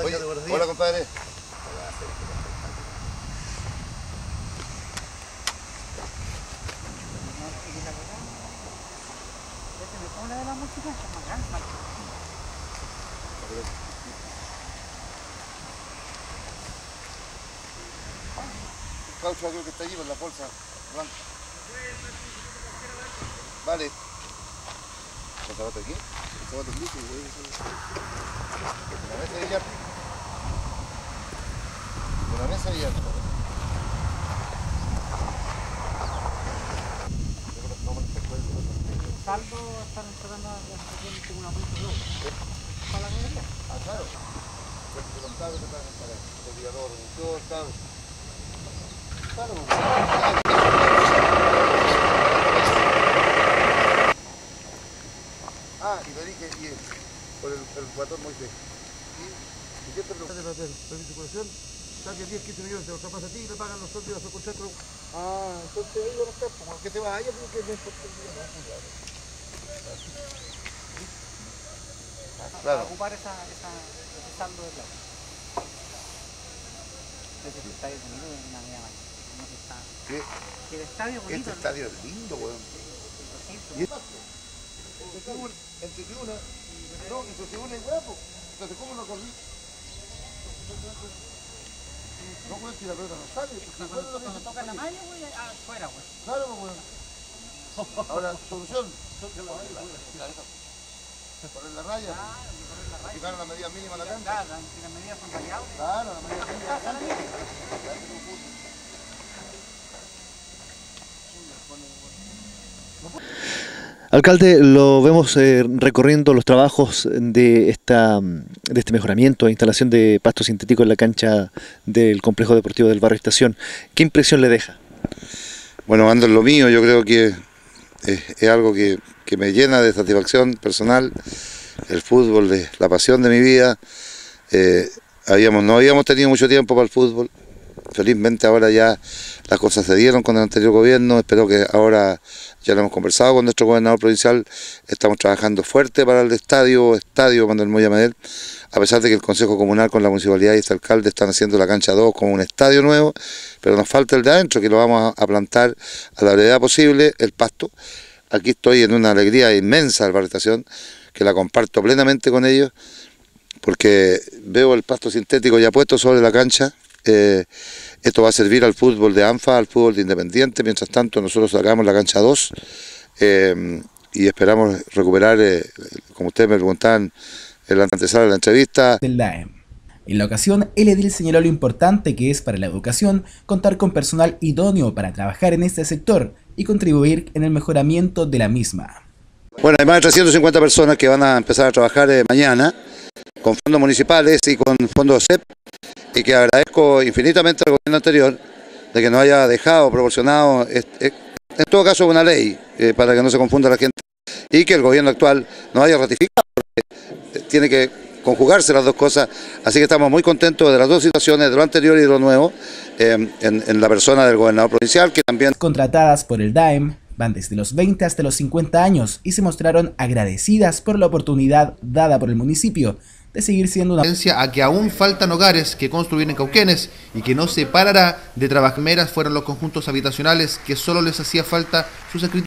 Oye, hola compadre. Caucho creo que está allí con la bolsa blanca. Vale. ¿El zapato aquí? ¿El zapato aquí? Sí, güey. Una mesa de billar. Una mesa de billar. Saldo están tratando de hacer una. Para la galería. Ah, claro. Pues te contaba que te pagan para el guiador, todo está. Claro, Ah, y le dije, y por el, el guatón Moisés. ¿Y, ¿Y qué te preguntas de hacer permiso de curación? Saque 10, 15 millones, te los trapas a ti y le pagan los sueldos y los subcontratos. Ah, entonces ahí van a estar, como que te vaya, porque no importa el dinero, no, claro. Para ocupar esa, esa, ese saldo de plata. Es el estadio bonito de una media mañana. ¿Cómo que está? ¿Qué? Que el estadio bonito. Este estadio es lindo, weón. Y entre tribuna, tribuna, no, entre tribuna y guapo. Entonces, ¿cómo no corrí? No tirar la pelota, no sale. Cuando, cuando toca la malla, güey, afuera, güey. Claro, weón. Ahora, solución. Poner la raya. Fijar la medida mínima a la cancha. Claro, las medidas son variables. Claro, la medida mínima a la cancha. Alcalde, lo vemos eh, recorriendo los trabajos de, esta, de este mejoramiento e instalación de pasto sintético en la cancha del complejo deportivo del barrio Estación. ¿Qué impresión le deja? Bueno, ando en lo mío, yo creo que es, algo que, que me llena de satisfacción personal. El fútbol es la pasión de mi vida. Eh, habíamos, no habíamos tenido mucho tiempo para el fútbol. Felizmente ahora ya las cosas se dieron con el anterior gobierno. Espero que ahora ya lo hemos conversado con nuestro gobernador provincial. Estamos trabajando fuerte para el estadio, estadio Manuel Moya Madel, a pesar de que el Consejo Comunal con la Municipalidad y este alcalde están haciendo la cancha 2 como un estadio nuevo, pero nos falta el de adentro, que lo vamos a, plantar a la brevedad posible, el pasto. Aquí estoy en una alegría inmensa de la que la comparto plenamente con ellos, porque veo el pasto sintético ya puesto sobre la cancha. Eh, esto va a servir al fútbol de ANFA, al fútbol de Independiente. Mientras tanto, nosotros sacamos la cancha 2 eh, y esperamos recuperar, eh, como ustedes me preguntaban en la antesala de la entrevista, del DAEM. En la ocasión, el edil señaló lo importante que es para la educación contar con personal idóneo para trabajar en este sector y contribuir en el mejoramiento de la misma. Bueno, hay más de 350 personas que van a empezar a trabajar eh, mañana con fondos municipales y con fondos CEP y que agradezco infinitamente al gobierno anterior de que nos haya dejado, proporcionado, en todo caso una ley eh, para que no se confunda la gente y que el gobierno actual nos haya ratificado, porque eh, tiene que conjugarse las dos cosas, así que estamos muy contentos de las dos situaciones, de lo anterior y de lo nuevo, eh, en, en la persona del gobernador provincial, que también Contratadas por el DAEM van desde los 20 hasta los 50 años y se mostraron agradecidas por la oportunidad dada por el municipio de seguir siendo una referencia a que aún faltan hogares que construir en Cauquenes y que no se parará de trabajameras fueron los conjuntos habitacionales que solo les hacía falta sus escrituras.